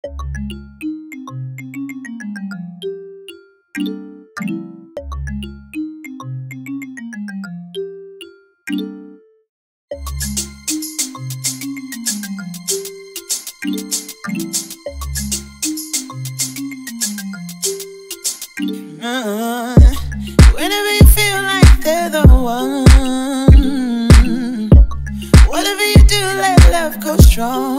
Uh, whenever you feel like they're the one, whatever you do, let love go strong.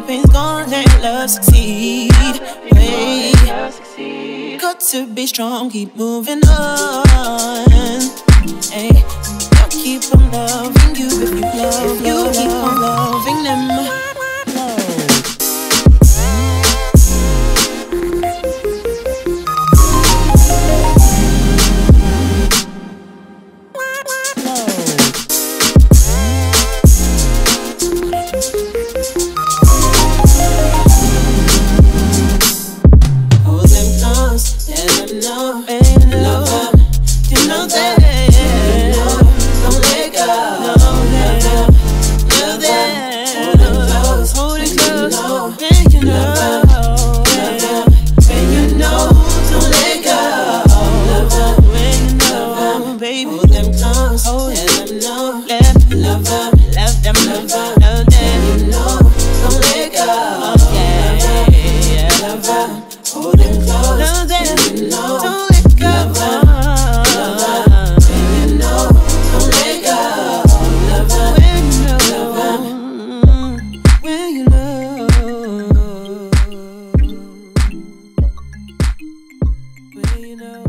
the pain's gone, let love succeed. Wait, got to be strong, keep moving on. Hey, they'll keep on loving you if you love, Love them. When you know, don't let go. Oh, love them. You know, baby. Hold them me now.